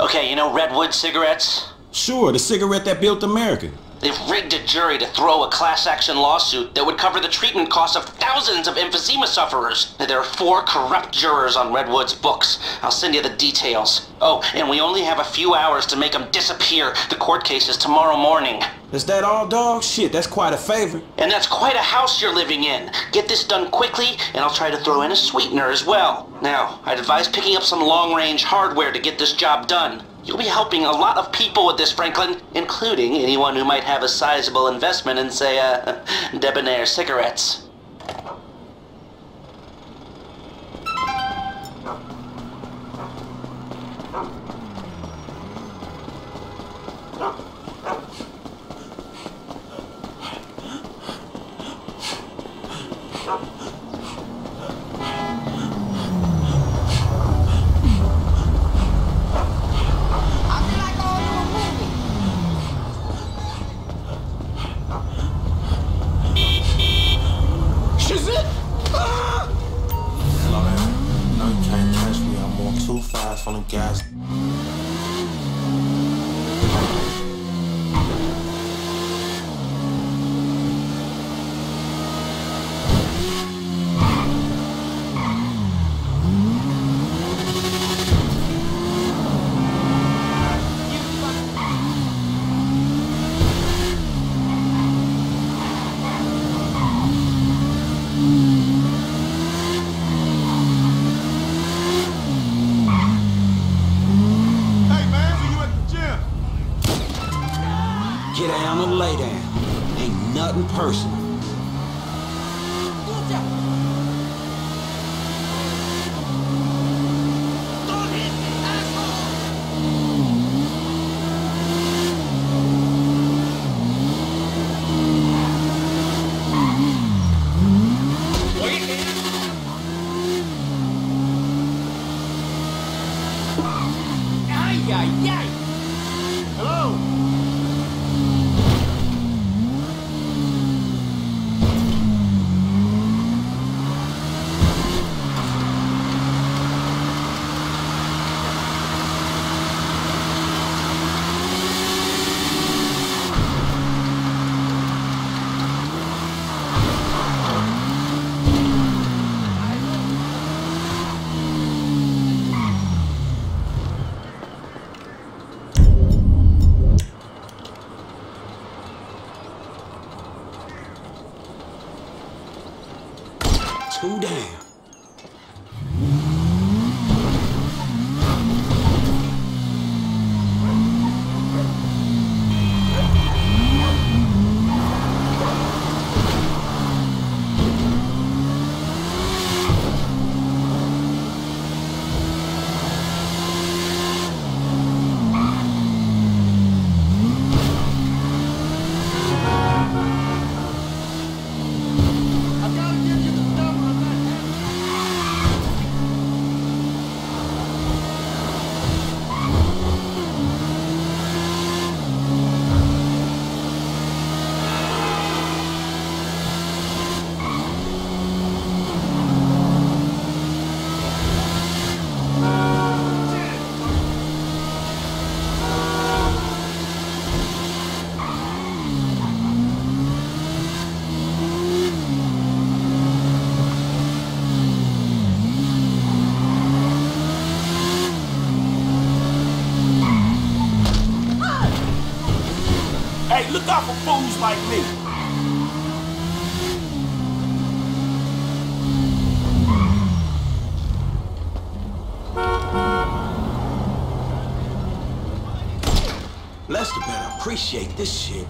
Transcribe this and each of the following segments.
Okay, you know Redwood cigarettes? Sure, the cigarette that built America. They've rigged a jury to throw a class action lawsuit that would cover the treatment costs of thousands of emphysema sufferers. There are four corrupt jurors on Redwood's books. I'll send you the details. Oh, and we only have a few hours to make them disappear. The court case is tomorrow morning. Is that all, dog? Shit, that's quite a favor. And that's quite a house you're living in. Get this done quickly, and I'll try to throw in a sweetener as well. Now, I'd advise picking up some long-range hardware to get this job done. You'll be helping a lot of people with this, Franklin, including anyone who might have a sizable investment in, say, uh, debonair cigarettes. I on the gas. Hey man, see you at the gym. Get down and lay down. Ain't nothing personal. Too damn. Look out for fools like me. Lester better appreciate this shit.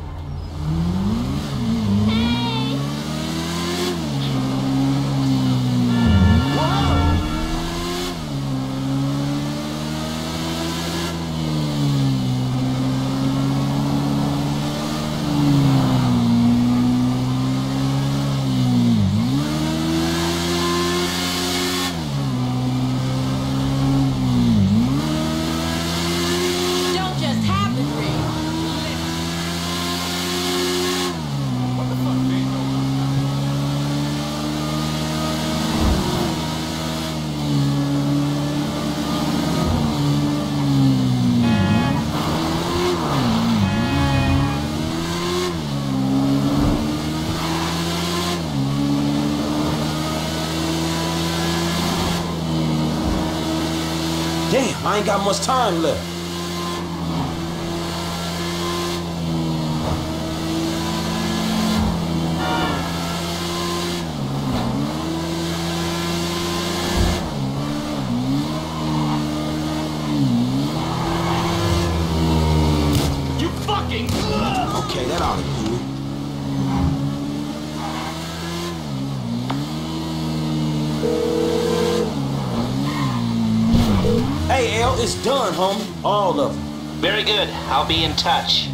Damn, I ain't got much time left. You fucking. Okay, that ought to do Hey, L, it's done, homie. All of them. Very good. I'll be in touch.